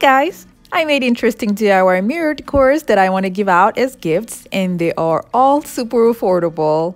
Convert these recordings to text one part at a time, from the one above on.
Hey guys! I made interesting DIY mirror decors that I want to give out as gifts and they are all super affordable.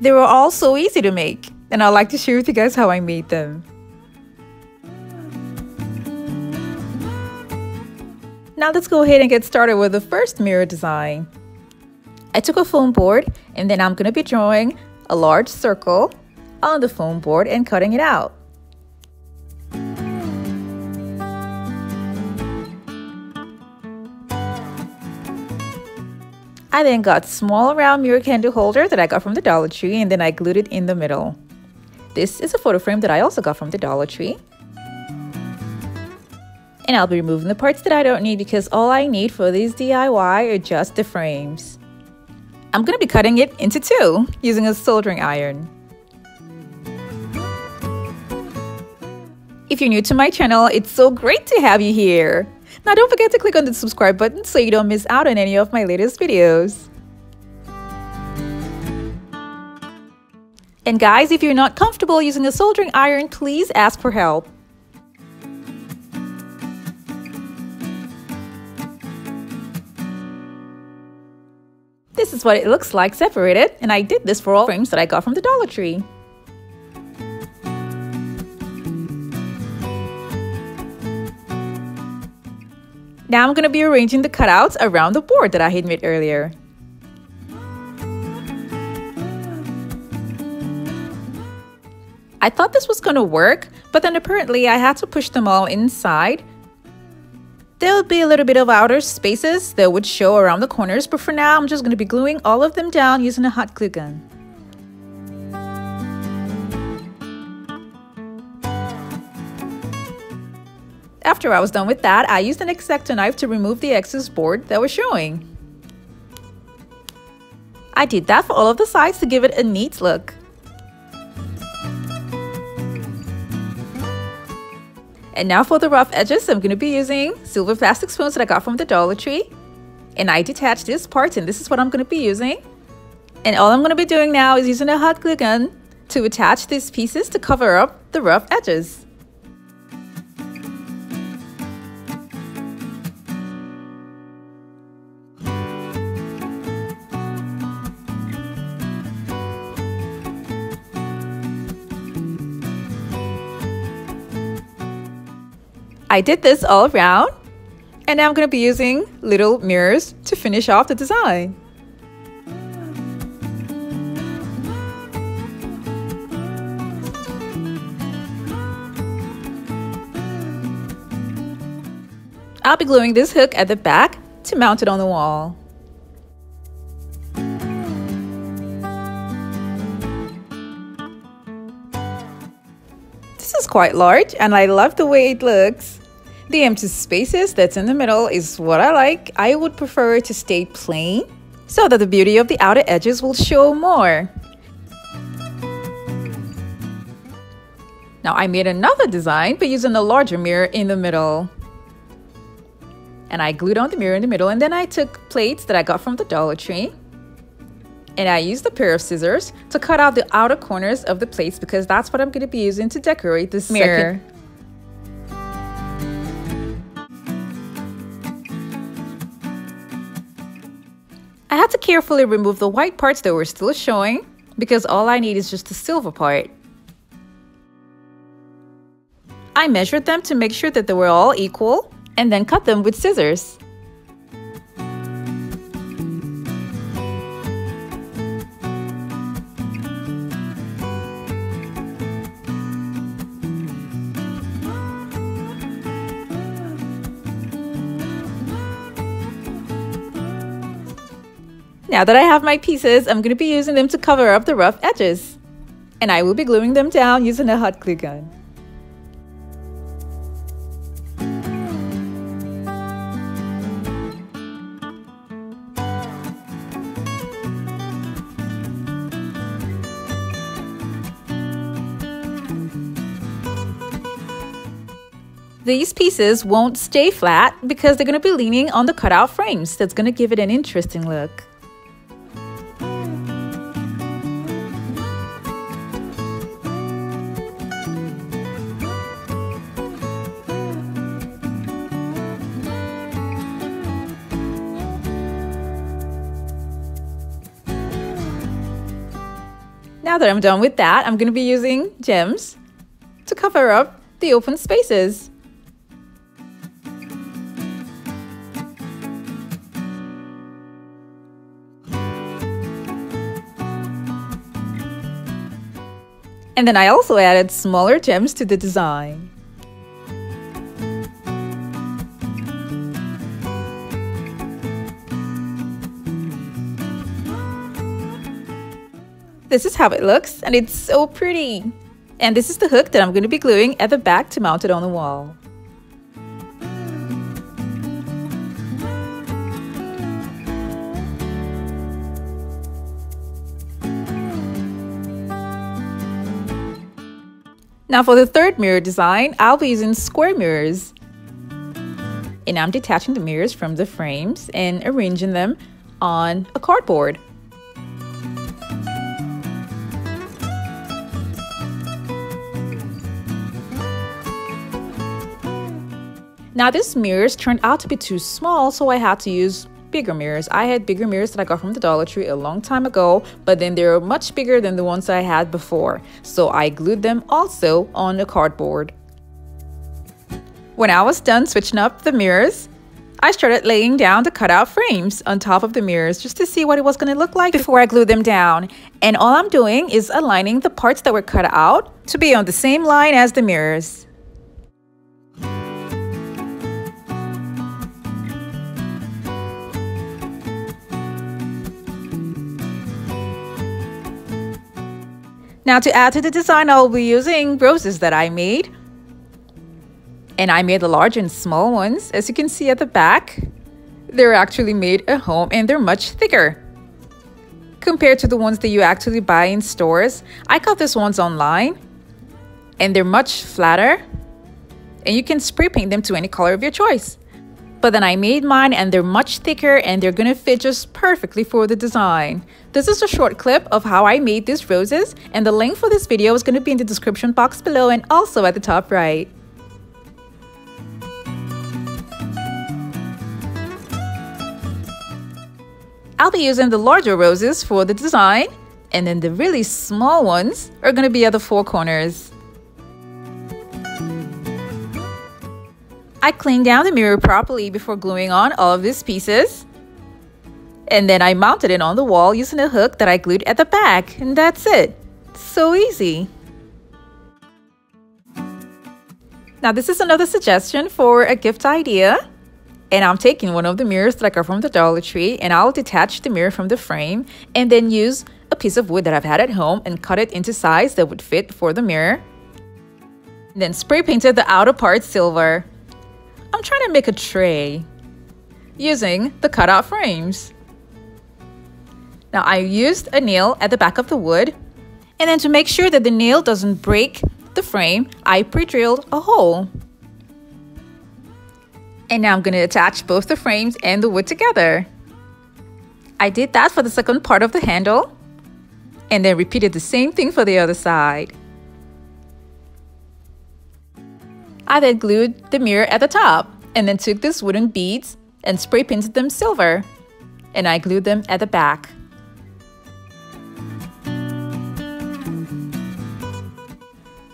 They were all so easy to make and I'd like to share with you guys how I made them. Now let's go ahead and get started with the first mirror design. I took a foam board and then I'm going to be drawing a large circle on the foam board and cutting it out. I then got small round mirror candle holder that I got from the Dollar Tree and then I glued it in the middle. This is a photo frame that I also got from the Dollar Tree. And I'll be removing the parts that I don't need because all I need for these DIY are just the frames. I'm going to be cutting it into two using a soldering iron. If you're new to my channel, it's so great to have you here. Now don't forget to click on the subscribe button so you don't miss out on any of my latest videos. And guys, if you're not comfortable using a soldering iron, please ask for help. This is what it looks like separated, and I did this for all frames that I got from the Dollar Tree. Now I'm going to be arranging the cutouts around the board that I had made earlier. I thought this was going to work, but then apparently I had to push them all inside there would be a little bit of outer spaces that would show around the corners, but for now I'm just going to be gluing all of them down using a hot glue gun. After I was done with that, I used an X-Acto knife to remove the excess board that was showing. I did that for all of the sides to give it a neat look. And now for the rough edges, I'm going to be using silver plastic spoons that I got from the Dollar Tree. And I detached this part and this is what I'm going to be using. And all I'm going to be doing now is using a hot glue gun to attach these pieces to cover up the rough edges. I did this all around and now I'm going to be using little mirrors to finish off the design. I'll be gluing this hook at the back to mount it on the wall. This is quite large and I love the way it looks. The empty spaces that's in the middle is what I like. I would prefer to stay plain so that the beauty of the outer edges will show more. Now I made another design by using a larger mirror in the middle. And I glued on the mirror in the middle and then I took plates that I got from the Dollar Tree and I used a pair of scissors to cut out the outer corners of the plates because that's what I'm going to be using to decorate this mirror. Second I had to carefully remove the white parts that were still showing because all I need is just the silver part. I measured them to make sure that they were all equal and then cut them with scissors. Now that I have my pieces, I'm going to be using them to cover up the rough edges. And I will be gluing them down using a hot glue gun. these pieces won't stay flat because they're going to be leaning on the cutout frames. That's going to give it an interesting look. Now that I'm done with that, I'm going to be using gems to cover up the open spaces. And then I also added smaller gems to the design. This is how it looks and it's so pretty. And this is the hook that I'm going to be gluing at the back to mount it on the wall. Now for the third mirror design, I'll be using square mirrors. And I'm detaching the mirrors from the frames and arranging them on a cardboard. Now these mirrors turned out to be too small, so I had to use bigger mirrors. I had bigger mirrors that I got from the Dollar Tree a long time ago, but then they were much bigger than the ones I had before. So I glued them also on the cardboard. When I was done switching up the mirrors, I started laying down the cutout frames on top of the mirrors just to see what it was going to look like before I glued them down. And all I'm doing is aligning the parts that were cut out to be on the same line as the mirrors. Now to add to the design, I'll be using roses that I made. And I made the large and small ones. As you can see at the back, they're actually made at home and they're much thicker compared to the ones that you actually buy in stores. I got these ones online and they're much flatter and you can spray paint them to any color of your choice. But then I made mine and they're much thicker and they're gonna fit just perfectly for the design. This is a short clip of how I made these roses and the link for this video is gonna be in the description box below and also at the top right. I'll be using the larger roses for the design and then the really small ones are gonna be at the four corners. I cleaned down the mirror properly before gluing on all of these pieces. And then I mounted it on the wall using a hook that I glued at the back. And that's it. So easy. Now this is another suggestion for a gift idea. And I'm taking one of the mirrors that I got from the Dollar Tree and I'll detach the mirror from the frame and then use a piece of wood that I've had at home and cut it into size that would fit for the mirror. And then spray painted the outer part silver. I'm trying to make a tray using the cutout frames. Now I used a nail at the back of the wood and then to make sure that the nail doesn't break the frame, I pre-drilled a hole. And now I'm going to attach both the frames and the wood together. I did that for the second part of the handle and then repeated the same thing for the other side. I then glued the mirror at the top and then took these wooden beads and spray painted them silver and I glued them at the back.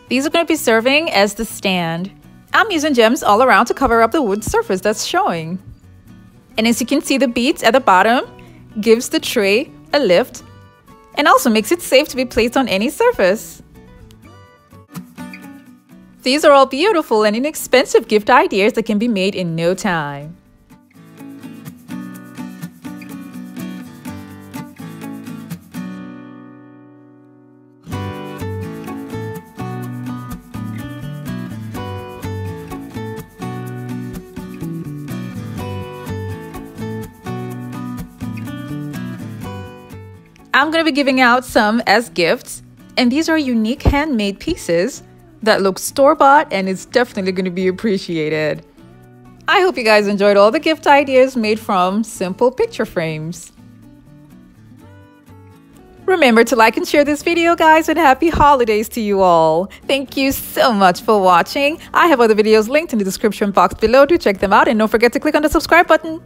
These are going to be serving as the stand. I'm using gems all around to cover up the wood surface that's showing. And as you can see the beads at the bottom gives the tray a lift and also makes it safe to be placed on any surface. These are all beautiful and inexpensive gift ideas that can be made in no time. I'm going to be giving out some as gifts, and these are unique handmade pieces that looks store-bought and it's definitely going to be appreciated. I hope you guys enjoyed all the gift ideas made from simple picture frames. Remember to like and share this video guys and happy holidays to you all. Thank you so much for watching. I have other videos linked in the description box below. Do check them out and don't forget to click on the subscribe button.